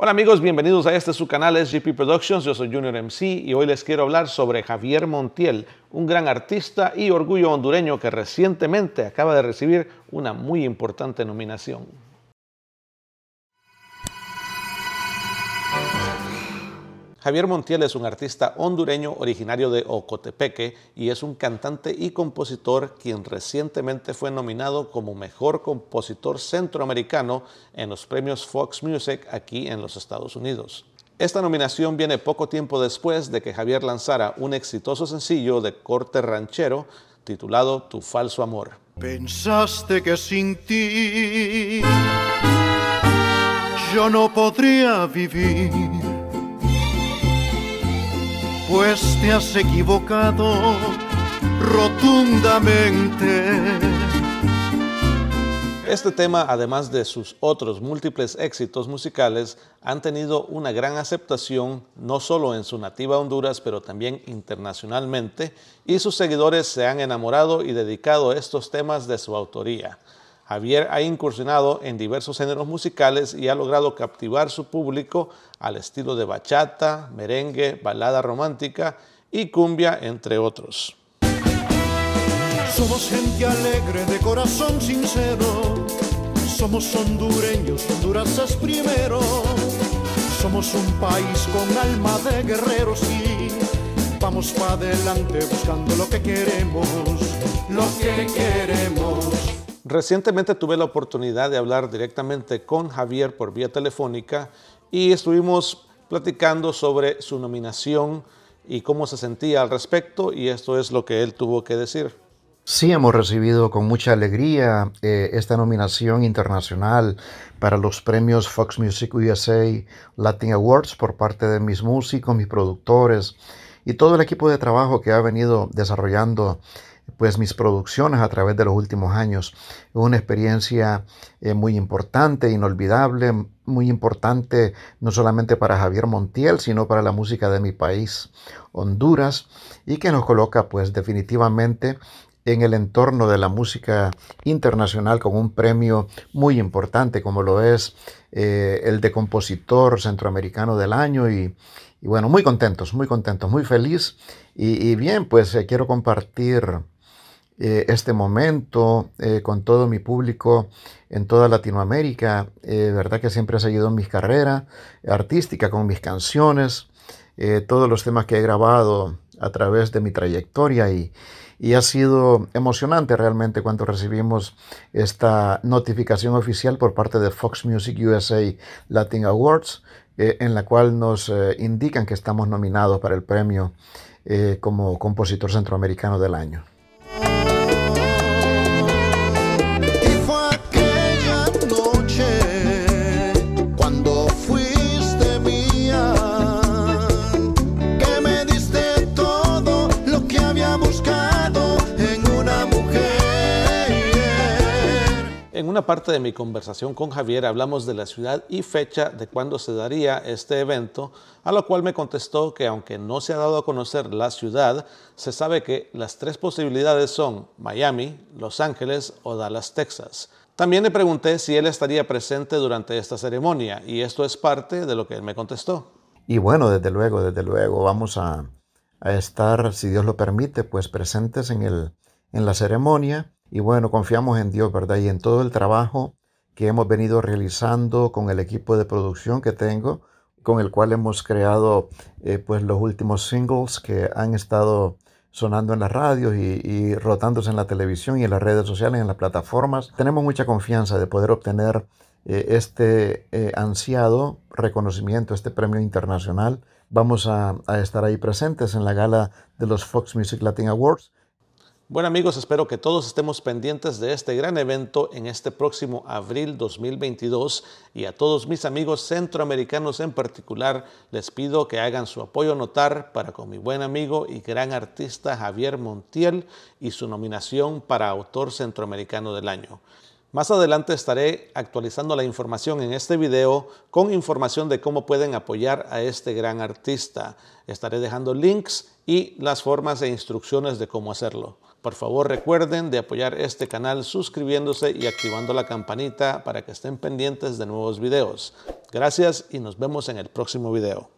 Hola amigos, bienvenidos a este su canal SGP Productions. Yo soy Junior MC y hoy les quiero hablar sobre Javier Montiel, un gran artista y orgullo hondureño que recientemente acaba de recibir una muy importante nominación. Javier Montiel es un artista hondureño originario de Ocotepeque y es un cantante y compositor quien recientemente fue nominado como Mejor Compositor Centroamericano en los premios Fox Music aquí en los Estados Unidos. Esta nominación viene poco tiempo después de que Javier lanzara un exitoso sencillo de corte ranchero titulado Tu falso amor. Pensaste que sin ti yo no podría vivir pues te has equivocado rotundamente. Este tema, además de sus otros múltiples éxitos musicales, han tenido una gran aceptación no solo en su nativa Honduras, pero también internacionalmente, y sus seguidores se han enamorado y dedicado estos temas de su autoría. Javier ha incursionado en diversos géneros musicales y ha logrado captivar su público al estilo de bachata, merengue, balada romántica y cumbia, entre otros. Somos gente alegre de corazón sincero, somos hondureños, Honduras es primero, somos un país con alma de guerreros y vamos para adelante buscando lo que queremos, lo que queremos. Recientemente tuve la oportunidad de hablar directamente con Javier por vía telefónica y estuvimos platicando sobre su nominación y cómo se sentía al respecto y esto es lo que él tuvo que decir. Sí, hemos recibido con mucha alegría eh, esta nominación internacional para los premios Fox Music USA Latin Awards por parte de mis músicos, mis productores y todo el equipo de trabajo que ha venido desarrollando pues mis producciones a través de los últimos años. Una experiencia eh, muy importante, inolvidable, muy importante no solamente para Javier Montiel, sino para la música de mi país, Honduras, y que nos coloca pues definitivamente en el entorno de la música internacional con un premio muy importante como lo es eh, el de compositor centroamericano del año y, bueno, muy contentos, muy contentos, muy feliz y, bien, pues eh, quiero compartir eh, este momento eh, con todo mi público en toda Latinoamérica. Eh, verdad que siempre he seguido mi carrera artística con mis canciones, todos los temas que he grabado a través de mi trayectoria y, y ha sido emocionante realmente cuando recibimos esta notificación oficial por parte de Fox Music USA Latin Awards, en la cual nos indican que estamos nominados para el premio como compositor centroamericano del año. En una parte de mi conversación con Javier hablamos de la ciudad y fecha de cuándo se daría este evento, a lo cual me contestó que aunque no se ha dado a conocer la ciudad, se sabe que las tres posibilidades son Miami, Los Ángeles o Dallas, Texas. También le pregunté si él estaría presente durante esta ceremonia y esto es parte de lo que él me contestó. Y bueno, desde luego, desde luego, vamos a, estar, si Dios lo permite, pues presentes en, el, en la ceremonia y bueno, confiamos en Dios, ¿verdad? Y en todo el trabajo que hemos venido realizando con el equipo de producción que tengo, con el cual hemos creado eh, pues los últimos singles que han estado sonando en las radios y, rotándose en la televisión y en las redes sociales, en las plataformas. Tenemos mucha confianza de poder obtener eh, este eh, ansiado reconocimiento, este premio internacional. Vamos a, a estar ahí presentes en la gala de los Fox Music Latin Awards bueno amigos, espero que todos estemos pendientes de este gran evento en este próximo abril 2022 y a todos mis amigos centroamericanos en particular les pido que hagan su apoyo notar para con mi buen amigo y gran artista Javier Montiel y su nominación para Autor Centroamericano del Año. Más adelante estaré actualizando la información en este video con información de cómo pueden apoyar a este gran artista. Estaré dejando links y las formas e instrucciones de cómo hacerlo. Por favor recuerden de apoyar este canal suscribiéndose y activando la campanita para que estén pendientes de nuevos videos. Gracias y nos vemos en el próximo video.